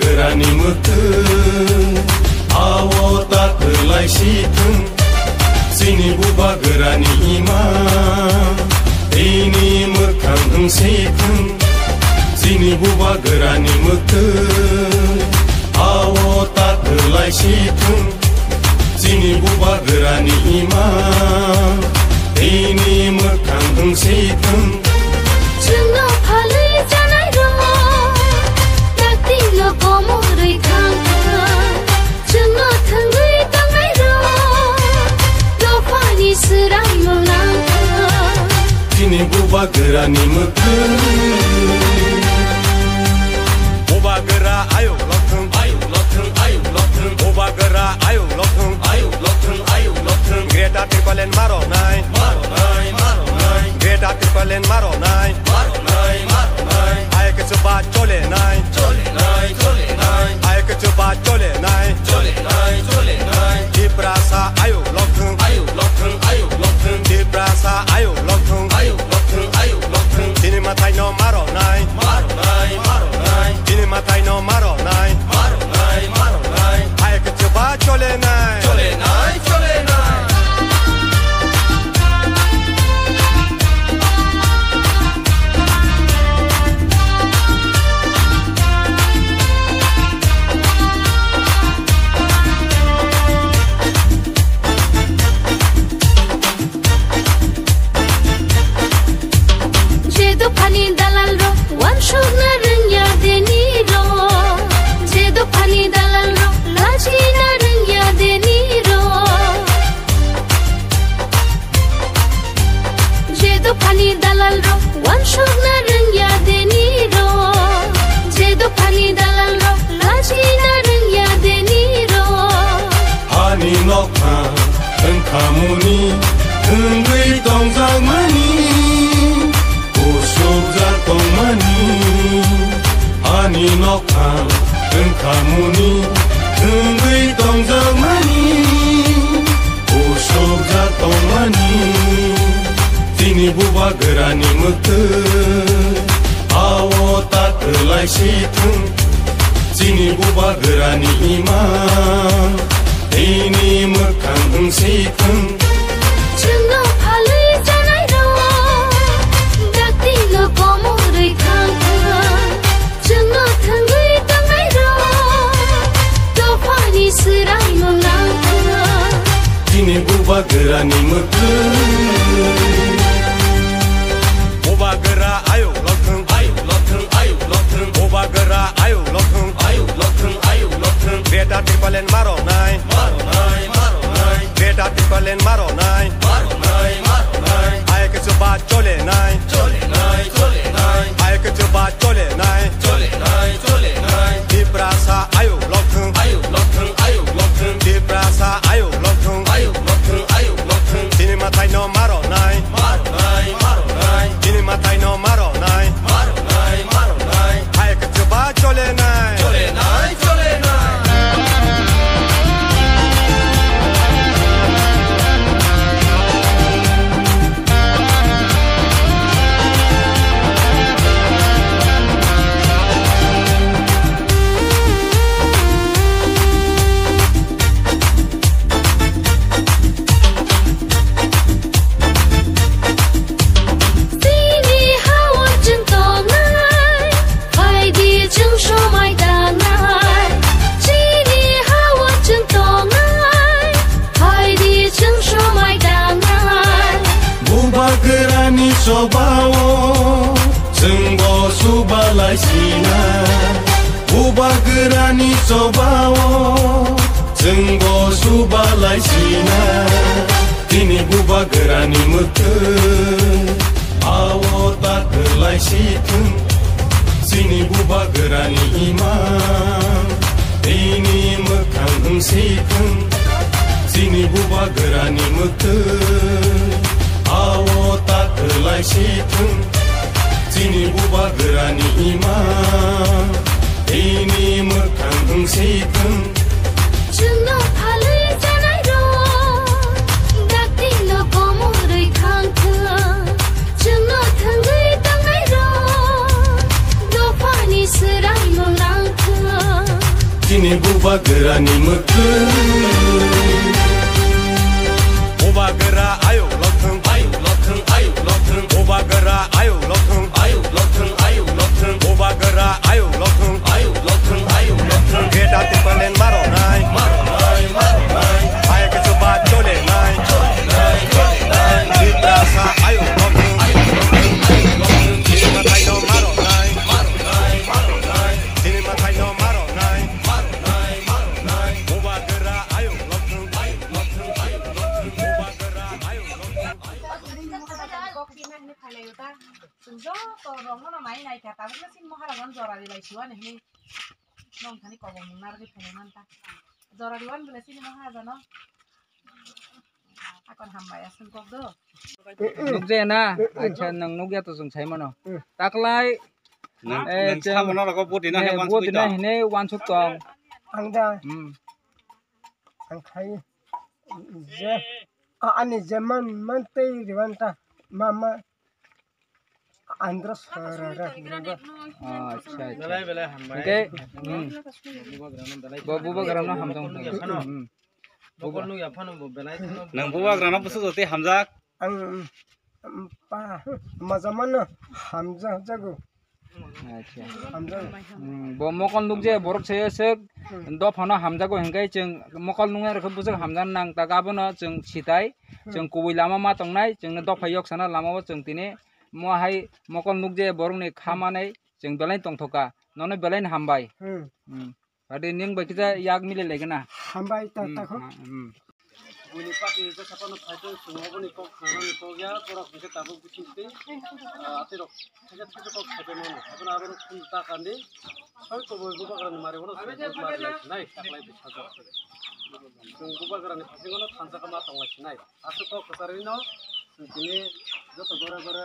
gărani mătân Ao tată lai și tân Ține buba gărani ima Inimă cam în secân Ține buba gărani mătân Ao tată lai și tân buba gărani ima Inimă cam în secân găra nimăcând Boba găra ayo lotun ayo lotun ayo lotun Boba găra ayo lotun ayo lotun ayo lotun Greta Tipalen maro nai maro nai maro nai Greta Tipalen maro nai maro nai maro nai Aye că ceva chole nai chole nai chole nai Aye că ceva chole nai chole nai chole nai Ibrasa ayo lotun যেদো ফানি দালাল রো ওয়ান সোনা রঙ্গিয়া দেনি রো যেদো ফানি দালাল রো লাজি না রঙ্গিয়া দেনি রো 하니 녹화 은카무니 은그이 동장마니 고속자 동마니 하니 녹화 은카무니 은 बुवा गोरानि मुथु आओ तातोलाई सिथुं चिनी बुवा गोरानि इमाम दैनि मोखां सिथुं Sırayla Yine bu bagıra ni mutlu la triple en Maroon, Maronai. 우박을 아니 좁아오 증보 수발라이시나 디니 우박을 아니 무트 아오 따글라이시튼 시니 우박을 아니 이만. 디니 무칸 음시튼 시니 우박을 아니 무트 아오 따글라이시튼 지니 우박을 아니 이만. ini merkandung setan Cuma halai janai ro Dakti lo komo roi khang thua Cuma thangai tangai ro Do pani sirai lo lang thua Kini buba gerani merku Buba gera ayo lokhang ayo lokhang ayo lokhang Buba gera ayo lokhang ayo lokhang ayo lokhang Buba gera ayo lokhang দাঁতে বলেন মারো নাই। মারো নাই মারো নাই। আয় কিছু বাদ চলে নাই। চলে নাই চলে নাই। বিদ্রাসা আয়ো ভগ্ন Yo, todo, no, no, no, no, no, no, no, no, no, no, no, nong thani ko bong nar di phene man ta. Giờ là đi zora di wan bele sini maha za no akon hamba ya sun kok do nuk je na acha nang nuk ya to sung sai mano taklai eh cha mano la ko bodi na he wan bodi na ne wan chuk tong ang da ang khai je ani zaman man tei di wan ta. Mama hmm hmm mazaman hamza jago acha hamza bo mokol nukje borok saya sek do phano hamjago hengkai jeng mokol nungai rokho bujak hamjan nang ta মাই মকল নুক যে বরং খামানে খামানাই জং বেলাইন টংথকা ননে বেলাইন হামবাই হুম আদে Ning বাকি যা ইয়াক মিলে লাগে না হামবাই তা তা খ বুনি পাতি যে সাপন ফাইতে সুহব নি খানা নি কক গিয়া পর কিছু তাবু কিছু তে আতে রক থেকে থেকে কক খাবে মন আপনা আবার কোন তা কান্দি সব কো বই গুপা করে মারে বড় নাই তাকলাই বিছা করে গুপা করে ফাসি গন কামা তাংলাই নাই আসু কক যত গরে গরে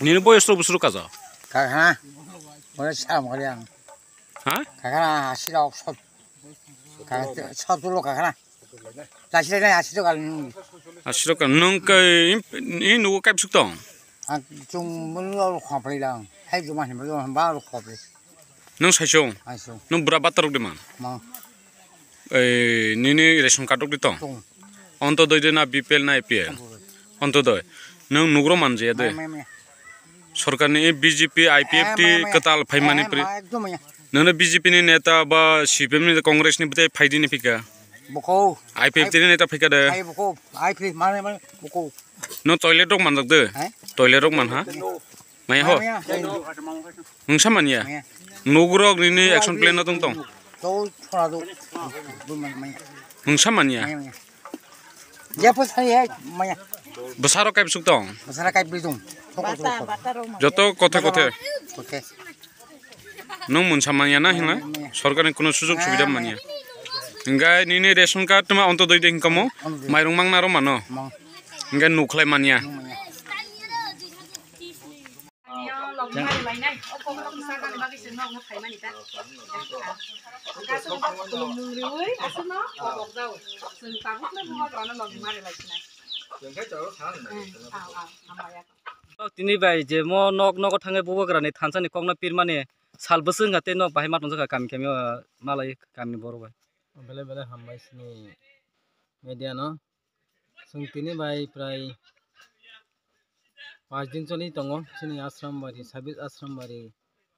니는 뭐였어 무슨 가서? 가가나 오늘 참 그냥. 아? 어? 가가나 아시라 없어. 가가 서둘러 가가나. 다시래나 아시로 가는. 아시로 가는 뭔가 이 누구 캡식당. 아좀 물로 화불이랑 해주만 해도 한 바로 화불. जमा हेमबा जमा हेमबा खबले নং সাইসং आइसो নং বুড়া বাতারক দেমান मा এই নিনে রেশন কার্ডক দিতং दं অন্তদয় দে না বিপিএল না এপিএল অন্তদয় নং নুগ্র মানজে দে मा मा সরকারনি বিজেপি আইপিএফটি কতাল ফাইমানি প্রি एकदम नोंनो बिजेपिनि नेता बा सिपिएमनि कंग्रेसनि बिथाय फाइदिनि फिका बखौ आइपिएफटिनि नेता फिकादो हाय बखौ हाय फ्रि माने माने बखौ नों टयलेट दं मानजाकदो हे टयलेट दं मानहा माया Maya ho. Nung saman ya. Ini action plan tungtung. tong tong. Nung saman ya. Ya ya maya. Besar kayak besuk tong. Besar kayak. Joto kothe kothe. Kothe. Nung mun saman ya nah hina. Sarkar ni kono sujog subida mania. Enggak ya. ini ration card tuma untuk doi deh kamu. Mairung mang naro mano. Enggak nuklai mania. Ya? তিনিবাই যে ম নক নক Than বব গৰা থানসানি থানচানি কক না মানে চাল বছৰ গাতে নক বাহে মাত নজকা কাম কামি মালাই কামি বৰবাই বেলেগ বেলেগ হামবাইছিনি মেডিয়া ন চুং তিনিবাই প্ৰায় पाँच दिन चलि दङ जोंनि आश्रमबारि साबित आश्रमबारि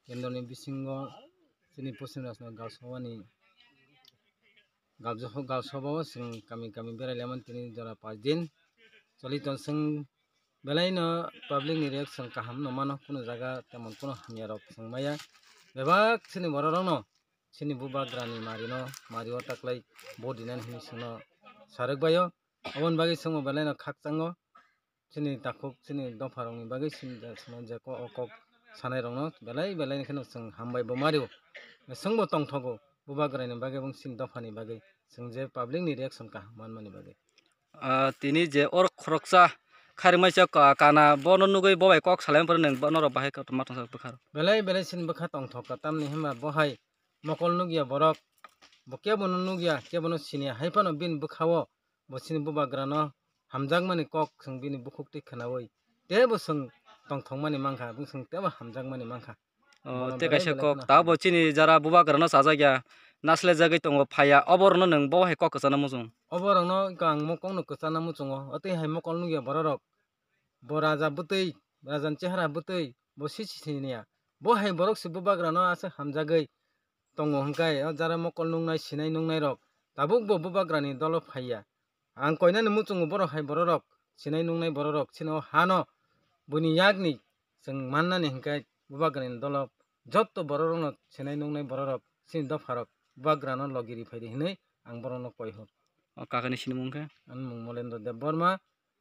केन्द्रनि बिसिङ जोंनि पश्चिम राजनाव गावसभानि गाबजखौ गावसभाव जों गामि गामि बेरायलामोन तिनि जरा पाँच दिन चलि दं जों बेलायनो पाब्लिकनि रिएक्सन गाहाम नमानो कुनु जागा तेमन कुनु हामियारक सोंमाया बेबाक जोंनि बर' रावनो sini buba grani marino mario taklai bodinan hini sino sarek bayo abon bagi sini takuk sini dofarong ni bagi sini sino jako okok sanai rongno belai belai ni khano sung hambai bo mario sungbo tong thogo buba grani bagi bong sini dofani bagi sung je public ni reaction ka man mani bagi tini je or khoroksa kharimai cha kana bono nugui bobai kok salam par nang bono bahai ka matong sak bukhar belai belai sini bakha tong thoka tamni hema bohai mokol nugia borok bo kebono nugia kebono sini haipano bin bukhawo bo sini buba grano hamjak mani kok sung bini bukuk ti khanawoi te bo sung tong thong mani mangkha bung sung te bo hamjak mani mangkha te kaisa kok tabo chini jara buba garano sajakya nasle jagai tongo phaya oborno nang bo hai kok kasana mujung oborno kang mokong no kasana muchungo ate hai mokol nugia bororok bo raja butui rajan chehra butui bo sisi sinia bo hai borok si buba garano ase hamjagai tongo hingkai o jara mokol nungnai sinai nungnai rok tabuk bo buba grani dolo phaya ang koi na ni mutsung boro hai boro rok sinai nung nai boro rok sinau hano buni yak ni sing man na ni hengkai buba gani ni dolo jot to boro rok no sinai nung nai boro rok sin dof harok buba grano logi ri fai di hinai ang boro no koi ho o kaka ni sinu mungka an mung molendo de borma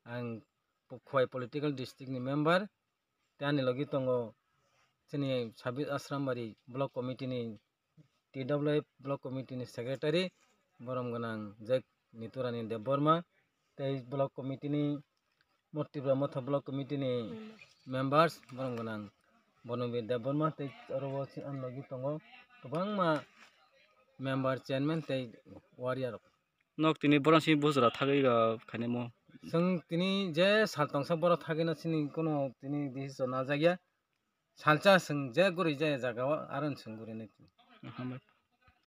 ang pukhoi political district ni member tani logi tongo sini sabit asram bari blok komiti ni TWF blok komiti ni secretary borom ganang jake Deb Burma तै block कमिटिनि मर्तिब्रा मथा block कमिटिनि members बरम गोनां बनबि देब Burma तै आरो आं लगी दंगो गोबां मा member chairman तै Warrier nok tini borang si bosra thagoi ga khane mo जों तिनी जे सालतंसा बर थागैना सिनि कोनो तिनी दिस ना जागिया सालचा जों जे गुरै जाय जागाव आरो जों गुरै नै